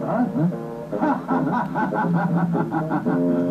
Huh? huh?